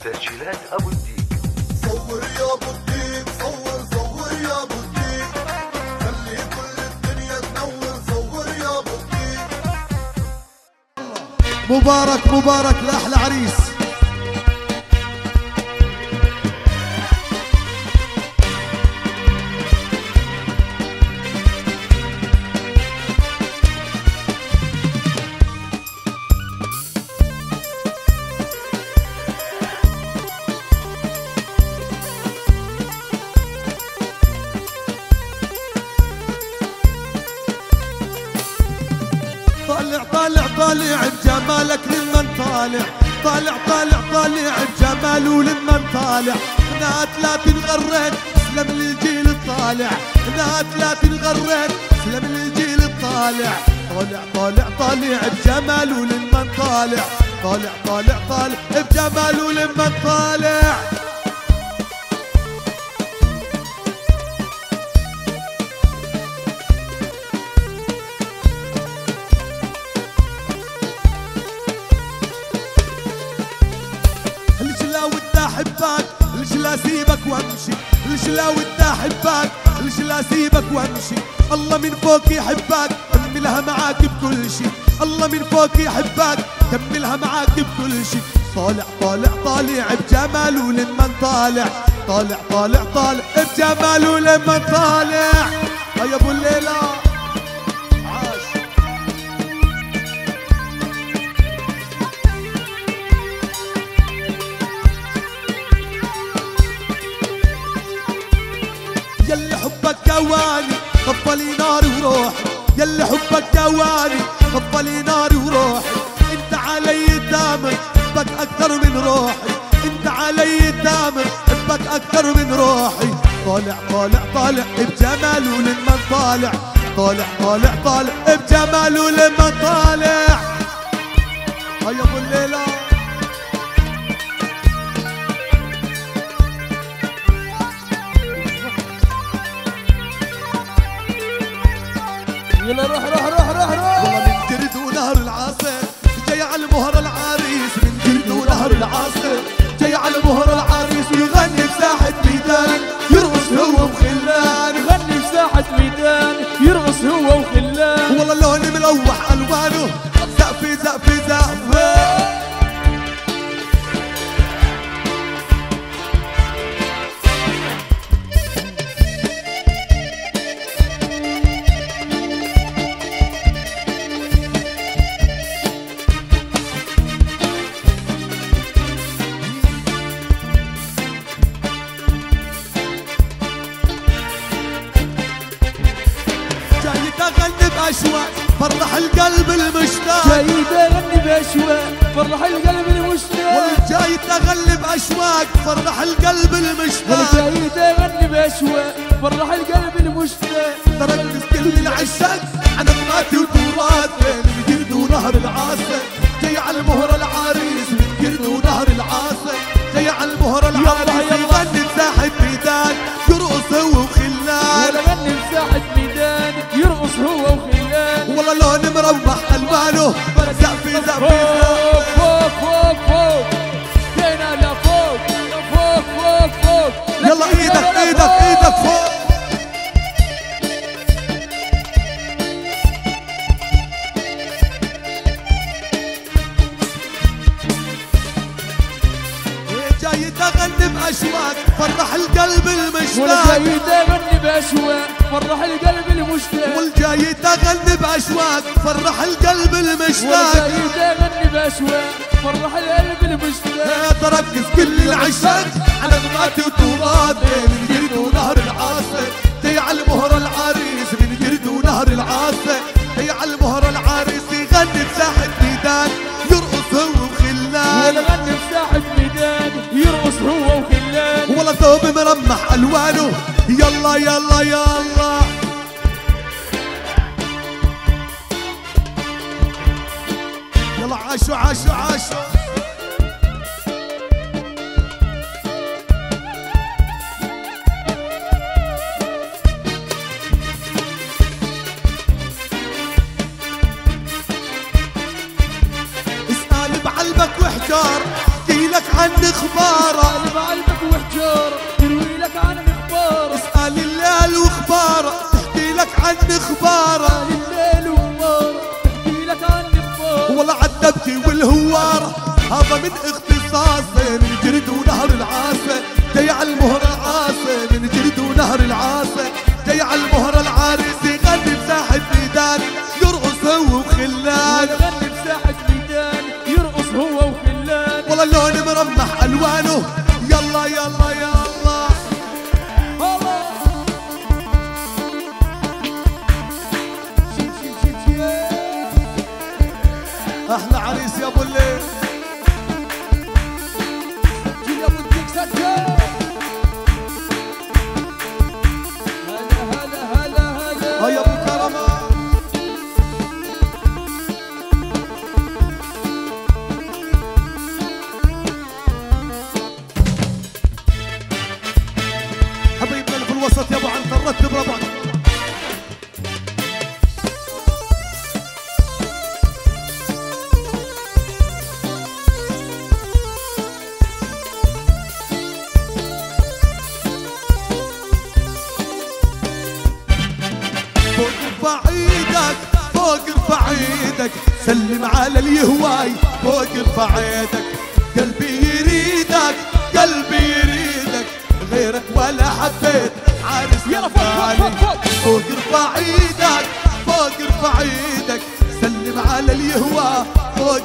تسجيلات أبو الديك. صور يا أبو الدين صور صور يا أبو الدين خلي كل الدنيا تنور صور يا أبو الدين مبارك مبارك لأحلى عريس. طالع طالع طالع بجمالك لمن طالع. طالع طالع طالع بجماله لمن طالع. هناك لا تنغرد سلم للجيل الطالع. هناك لا تنغرد سلم للجيل الطالع. طالع طالع طالع بجماله لمن طالع. طالع طالع طالع بجماله لمن طالع. لا اسيبك وامشي ليش لا ودي احبك ليش لا اسيبك وامشي؟ الله من فوق يحبك كملها معاك بكل شي الله من فوق يحبك كملها معاك بكل شي طالع طالع طالع بجماله لمن طالع طالع طالع طالع بجماله لمن طالع يا أبو الليلة. يلي حبك جواني طفلي ناري وروحي يلي حبك جواني طفلي ناري وروحي انت علي دامر حبك أكثر من روحي. انت علي دامر حبك أكثر من روحي. طالع طالع طالع بجماله لمن طالع طالع طالع طالع بجماله لمن طالع هيا ابو الليلة. يلا روح روح روح روح روح. والله من جرد ونهر العاصر جاي على مهر العريس. من جرد ونهر العاصر جاي على مهر العريس. ويغني بساحة ميدان يرقص هو وخلان. يغني في ساحة ميدان يرقص هو وخلان. والله اللون ملوح فرح القلب المشتاق. جاي تغني بأشواق. فرح القلب المشتاق. والجاي تغلي بأشواق. فرح القلب المشتاق. جاي تغني بأشواق. فرح القلب المشتاق. تركز كل العشاق أنا بماتي وتراث من جرد ونهر العاصر جاي على المهر العريس. من جرد ونهر العاصر جاي على المهر العريس. يغني بساحة ميدان يرقص هو باشواق فرح القلب ولا المشتاق. جاي تغني بأشواق فرح القلب المشتاق. تركز كل العشاق على غماتي وتراثي من جرد ونهر العاصر جاي على المهر العريس. من جرد ونهر العاصر جاي على المهر العريس. يغني بساحة ميدان يرقص هو ولا وخلان. غني في ساحة ميدان يرقص هو وخلان. والله ثوب مرمح ألوانه. يلا يلا يلا. يلا عاشوا عاشوا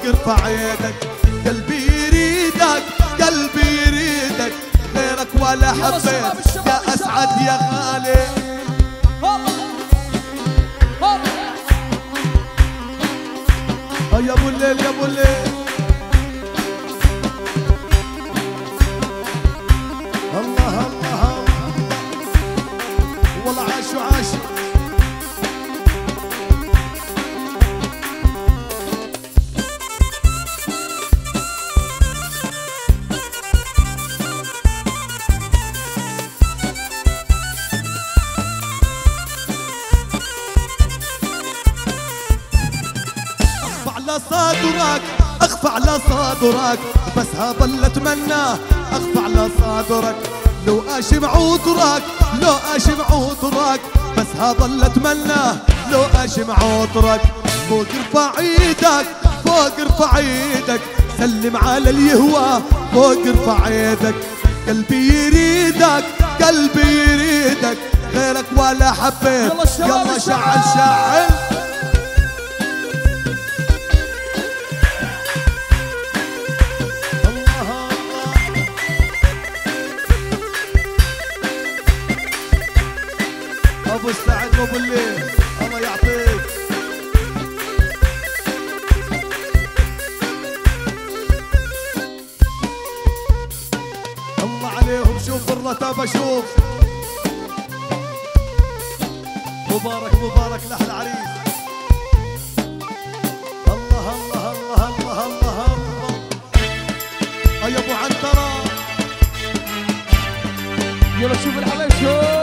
ارفع إيدك قلبي يريدك قلبي يريدك. غيرك ولا حبيت يا أسعد يا غالي. يا ابو الليل يا ابو الليل صدرك بس هذا اتمناه اخفى على صدرك لو اشم عطرك لو اشم عطرك بس هذا اتمناه لو اشم عطرك فوق ارفع إيدك فوق ارفع إيدك سلم على اليهوى فوق ارفع إيدك قلبي يريدك قلبي يريدك. غيرك ولا حبيت. يلا شعل. شعل. الله عليهم شوف الرتبه شوف. مبارك مبارك الله الله الله الله الله الله. يا أبو عنتره يلا شوف الحبايب شوف.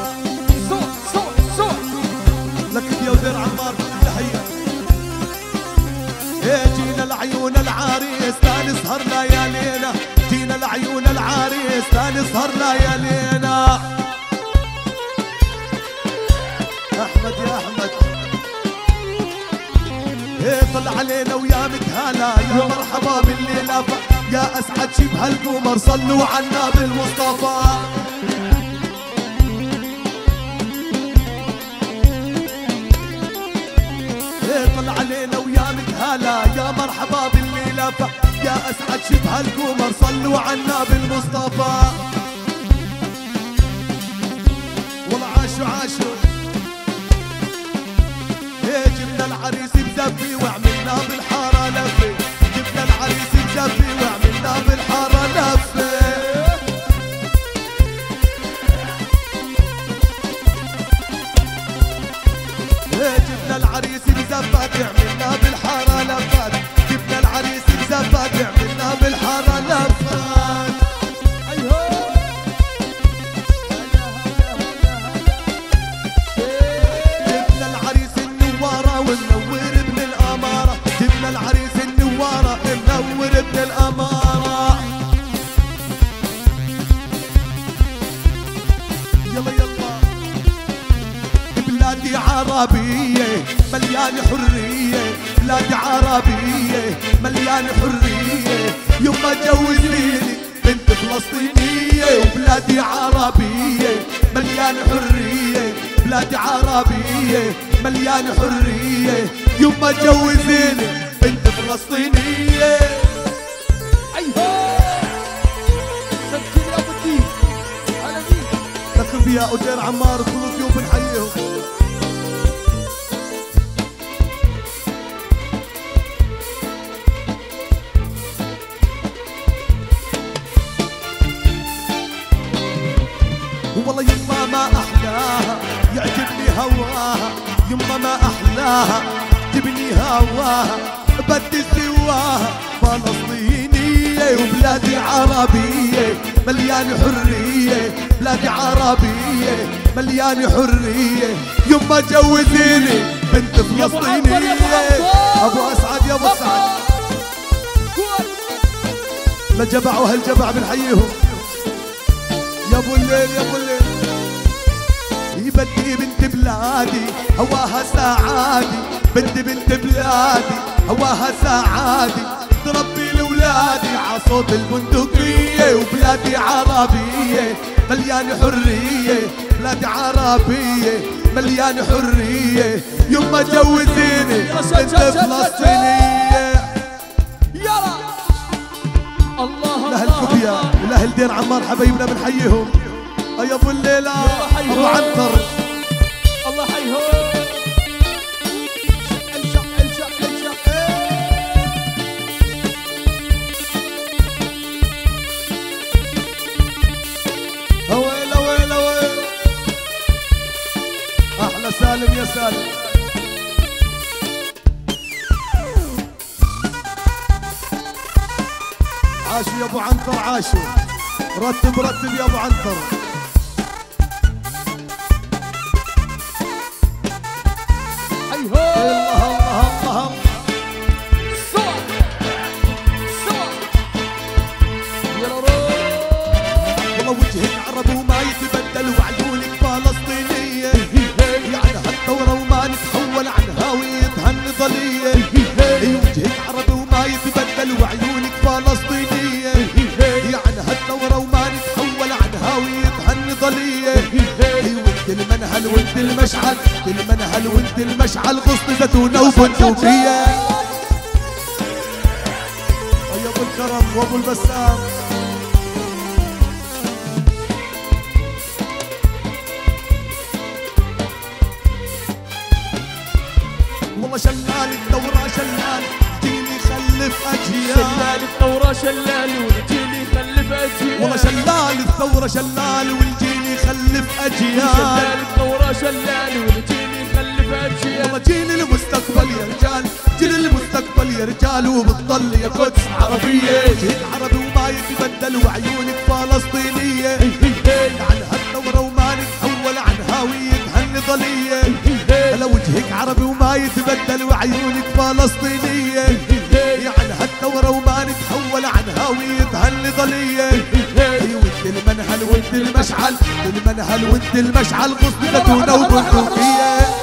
لعيون العريس لا نسهر ليالينا جينا لعيون العريس لا نسهر ليالينا أحمد يا أحمد. إيه طلع علينا ويا متهلا يا مرحبا بالليلة. يا أسعد شبه القمر صلوا عنا بالمصطفى. إيه طلع علينا ويا متهلا يا مرحبا بالليلة ف... يا أسعد شبه القمر صلوا عنا بالمصطفى والله عاشوا عاشوا إيه جبنا العريس بزفي وعملنا بالحارة عربية مليان حرية بلادي عربية مليان حرية. يما جوزيني بنت فلسطينية وبلادي عربية مليان حرية بلادي عربية مليان حرية. يما جوزيني بنت فلسطينية. أيوه! سجل يا هلا بيك. لكم يا أدير عمار كل ضيوف نحييهم. والله يما ما أحلاها يعجبني هواها يما ما أحلاها جبني هواها بدي سواها. فلسطينية وبلادي عربية مليان حرية بلادي عربية مليان حرية. يما جوزيني بنت فلسطينية. أبو أسعد يا أبو أسعد لجبع وهالجبع بنحييهم يا أبو الليل يا أبو الليل. بدي بنت بلادي هواها سعادي بدي بنت بلادي هواها سعادي تربي لولادي عصوت البندقية وبلادي عربية مليان حرية. بلادي عربية مليان حرية. يما جوزيني بنت شد- شد- شد. فلسطينية. يلا. الله لأهل الله كوبيا الله. ولأهل دير عمار حبايبنا بنحييهم يا ابو الليلة حيهم. ابو عنتر زيتونة وبندقية يا ابو الكرم وابو البسام. والله شلال الدورة شلال. جيني خلف أجيال. شلال الثورة شلال ونجيلي خلف أجيال. والله شلال الثورة شلال والجيل يخلف أجيال. شلال الثورة شلال أجيال والله جيل المستقبل يا رجال جيل المستقبل يا رجال وبتضل يا قدس عربية. جيل عربي وما يتبدل وعيونك فلسطينية. عن هالثورة وما نتحول عن هويتها النضالية. هلا وجهك عربي وما يتبدل وعيونك فلسطينية. يعني هالثورة وما نتحول عن هويتها النضالية. أي وانت المنهل وانت المشعل المنهل وانت المشعل زيتونة وبندقية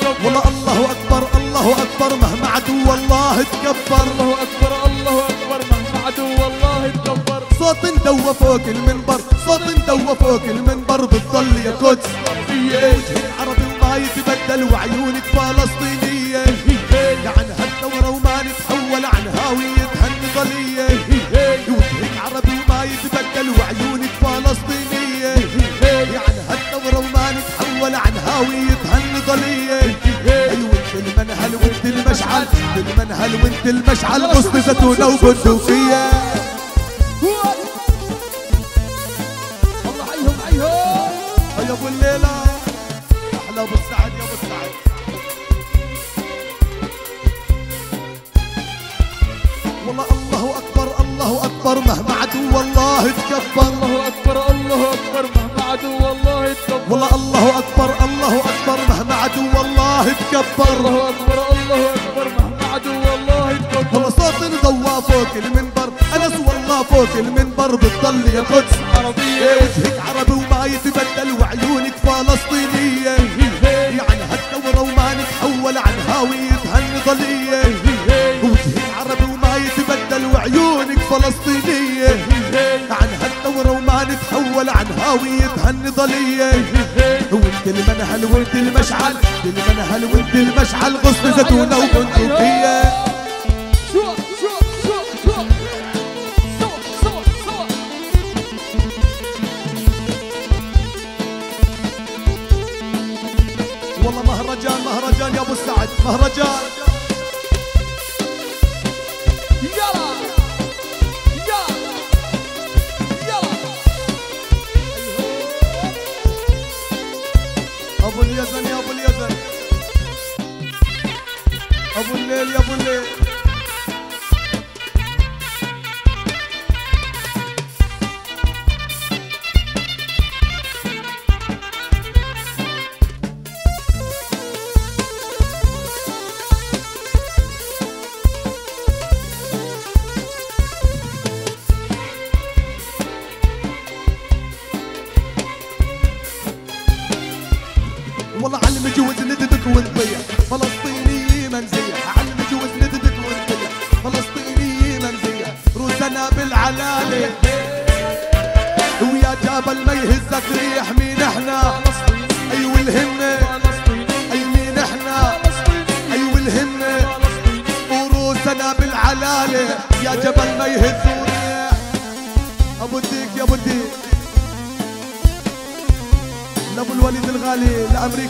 والله والله الله أكبر الله أكبر مهما عدو والله تكبر. الله أكبر الله أكبر مهما عدو والله تكبر. صوت اندوى فوق المنبر صوت اندوى فوق المنبر بتضل يا قدس وجهك عربي وما يتبدل وعيونك المنهل وانت المشعل غصن زيتونة وبندقية فلسطينية يعني هالثورة وما نتحول عن هاوية هالنضالية وجهك عربي وما يتبدل وعيونك فلسطينية عن هالثورة وما نتحول عن هاوية هالنضالية وانت المنهل وانت المشعل انت المنهل وانت المشعل غصن زيتونة وبندقية. مهرجان. يلا يلا يلا. أبو اليزن يا أبو اليزن. أبو الليل يا أبو الليل.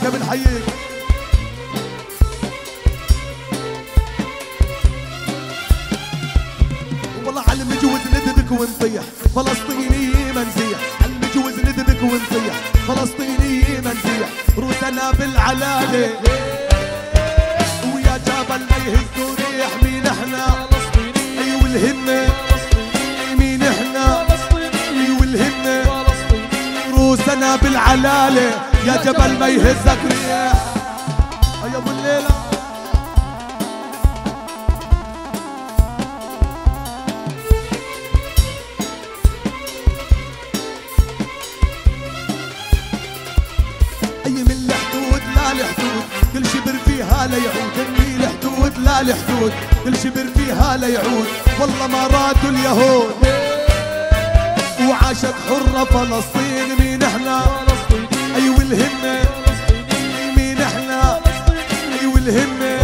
لامريكا بنحييك والله علم جوز ندبك ونطيح فلسطيني منزيح. علم جوز ندبك ونطيح فلسطيني منزيح. روسنا بالعلالة ويا جبل ما يهز ريح مين إحنا؟ فلسطيني أيوه الهمة فلسطيني مين إحنا؟ فلسطيني الهمة فلسطيني روسنا بالعلالة يا جبل ما يهزك ريح يا ابو الليلة. أي من الحدود لا الحدود كل شبر فيها لا يعود. الحدود لا الحدود كل شبر فيها لا يعود. والله ما رادوا اليهود. وعاشت حرة فلسطين مين إحنا؟ أيوه الهمة. مين إحنا؟ الهمة.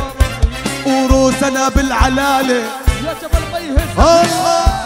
وروسنا بالعلالة. يا جبل ما يهز الله